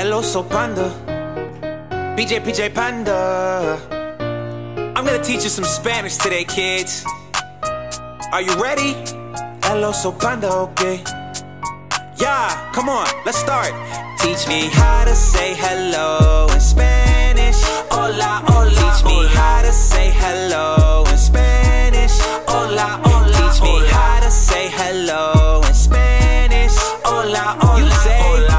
El Oso Panda. BJ PJ Panda. I'm gonna teach you some Spanish today, kids. Are you ready? El Oso Panda, okay. Yeah, come on, let's start. Teach me how to say hello in Spanish. Hola, hola. Teach me how to say hello in Spanish. Hola, hola. Teach me how to say hello in Spanish. Hola, hola. You say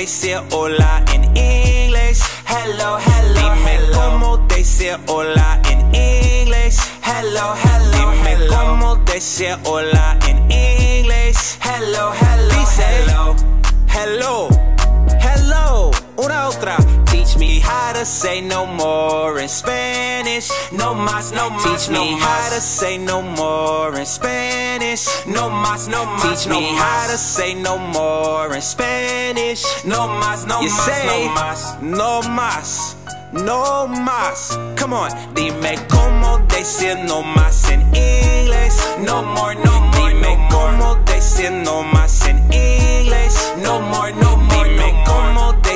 decir hola en inglés. Hello, hello. Dime cómo decir hola en inglés. Hello, hello. Dime cómo decir hola en inglés. Hello, hello. Dice hello, hello, hello. Una otra. Teach me how to say no more in Spanish. No más, no más. Teach me how to say no more in Spanish. No más, no más. Teach me how to say no more in Spanish. No más, no You say, no más. No más. No más. Come on. Dime cómo decir no más en inglés. No more, no more. Dime cómo decir no más en inglés.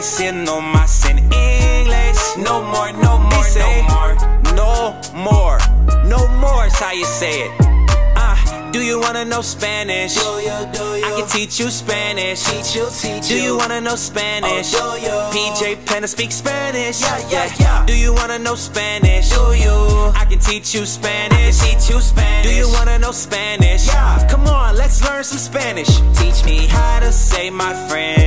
No más en inglés. No more, no more, no more. No more. No more is how you say it. Ah, do you wanna know Spanish? Do you, do you? I can teach you Spanish. Teach you, teach Do you you. wanna know Spanish? Oh, do you? PJ Panda speak Spanish. Yeah, yeah, yeah. Do you wanna know Spanish? Do you? I can teach you Spanish. teach you Spanish. Do you wanna know Spanish? Yeah. Come on, let's learn some Spanish. Teach me how to say my Spanish.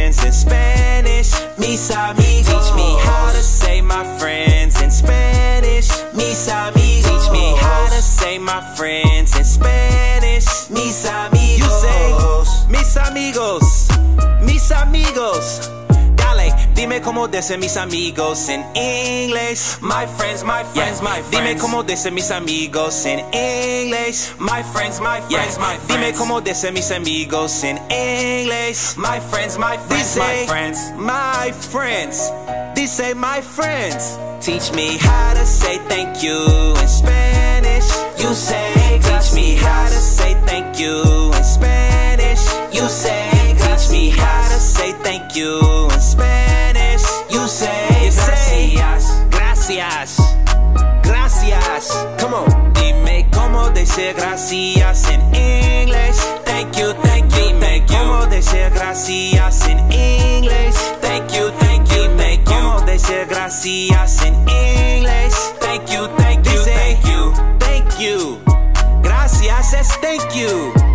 Mis amigos. Teach me how to say my friends in Spanish. Mis amigos. Teach me how to say my friends in Spanish. Mis amigos. You say, mis amigos, mis amigos. Dime cómo dicen mis amigos en inglés. My friends, my friends, my friends. Dime cómo dicen mis amigos en inglés. My friends, my Yeah. friends, my friends. Dime cómo dicen mis amigos en inglés. My friends, my friends, Dice, my friends. my friends. Dice, my friends. Teach me how to say thank you in Spanish. You say Teach me how to say thank you in Spanish. You say Teach me how to say thank you decir gracias en inglés. Thank you, thank you, thank you. cómo decir gracias en inglés. Thank you, thank you, thank cómo you. decir gracias en inglés. Thank you, thank you, thank you. Thank you. Gracias es thank you.